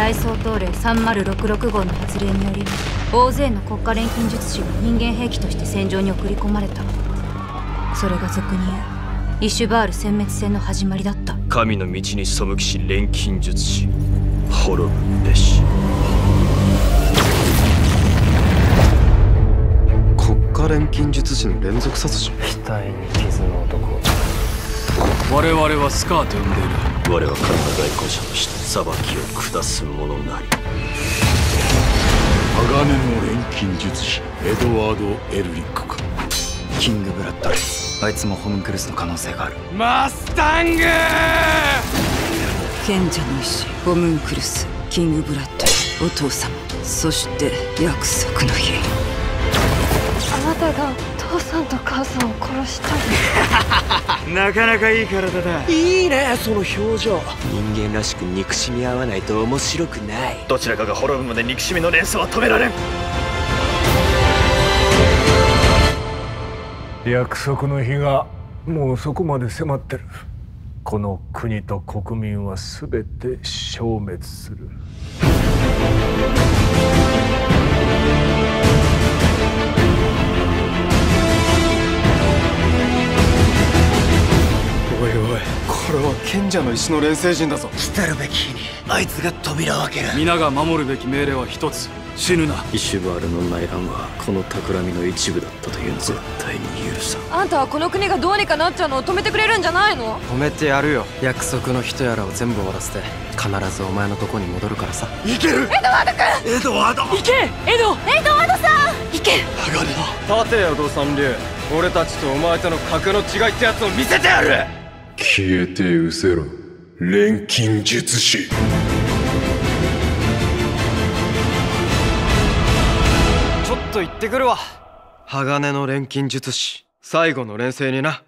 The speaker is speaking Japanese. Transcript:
大総統令3066号の発令により大勢の国家錬金術師が人間兵器として戦場に送り込まれた。それが俗に言うイシュバール殲滅戦の始まりだった。神の道に背きし錬金術師滅ぶべし。国家錬金術師の連続殺人。額に傷の男我々はスカーと呼んでいる。我は神の外交者として裁きを下す者なり。鋼の錬金術師エドワード・エルリックか。キングブラッド。あいつもホムンクルスの可能性がある。マスタング賢者の石ホムンクルスキングブラッドお父様そして約束の日たが父さんと母さんを殺した なかなかいい体だ。いいねその表情。人間らしく憎しみ合わないと面白くない。どちらかが滅ぶまで憎しみの連鎖は止められん。約束の日がもうそこまで迫ってる。この国と国民は全て消滅するこれは賢者の石の錬成人だぞ。来たるべき日にあいつが扉を開ける。皆が守るべき命令は一つ。死ぬな。イシュバールの内乱はこの企みの一部だったという絶対に許さん。あんたはこの国がどうにかなっちゃうのを止めてくれるんじゃないの？止めてやるよ。約束の人やらを全部終わらせて必ずお前のとこに戻るからさ。いける！エドワード君エドワード！行け！エド！エドワードさん！行け！立てよ道三流俺たちとお前との格の違いってやつを見せてやる消えてうせろ。錬金術師。ちょっと行ってくるわ。鋼の錬金術師。最後の錬成にな。